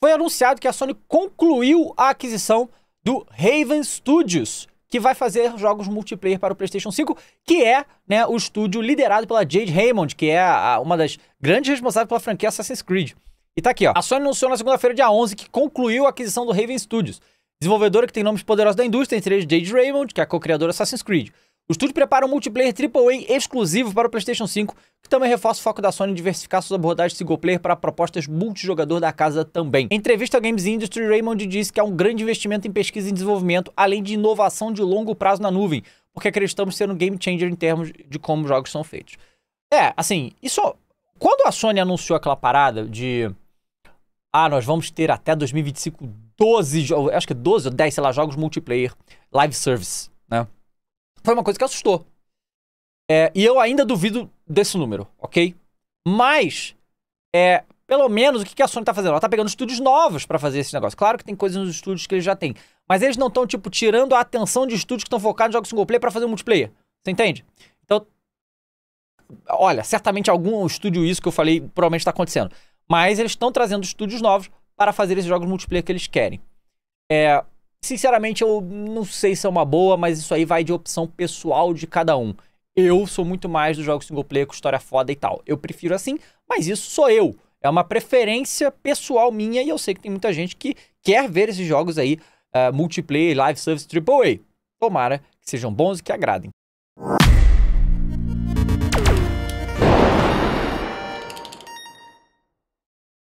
foi anunciado que a Sony concluiu a aquisição do Raven Studios, que vai fazer jogos multiplayer para o PlayStation 5, que é né, o estúdio liderado pela Jade Raymond, que é a, uma das grandes responsáveis pela franquia Assassin's Creed. E tá aqui, ó. A Sony anunciou na segunda-feira, dia 11, que concluiu a aquisição do Raven Studios, desenvolvedora que tem nomes poderosos da indústria, entre eles Jade Raymond, que é a co-criadora Assassin's Creed. O estúdio prepara um multiplayer AAA exclusivo para o PlayStation 5, que também reforça o foco da Sony em diversificar suas abordagens single player para propostas multijogador da casa também. Em entrevista ao Games Industry, Raymond disse que há um grande investimento em pesquisa e desenvolvimento, além de inovação de longo prazo na nuvem, porque acreditamos ser um game changer em termos de como jogos são feitos. É, assim, isso. Quando a Sony anunciou aquela parada de. Ah, nós vamos ter até 2025 12, acho que 12 ou 10, sei lá, jogos multiplayer, live service, né? Foi uma coisa que assustou. É, e eu ainda duvido desse número, ok? Mas, é, pelo menos o que a Sony tá fazendo? Ela tá pegando estúdios novos para fazer esse negócio. Claro que tem coisas nos estúdios que eles já têm. Mas eles não estão, tipo, tirando a atenção de estúdios que estão focados em jogos single player pra fazer um multiplayer. Você entende? Então, olha, certamente algum estúdio isso que eu falei provavelmente está acontecendo. Mas eles estão trazendo estúdios novos para fazer esses jogos multiplayer que eles querem. É, Sinceramente, eu não sei se é uma boa, mas isso aí vai de opção pessoal de cada um. Eu sou muito mais dos jogos single player com história foda e tal. Eu prefiro assim, mas isso sou eu. É uma preferência pessoal minha e eu sei que tem muita gente que quer ver esses jogos aí, uh, multiplayer, live service, AAA. Tomara que sejam bons e que agradem.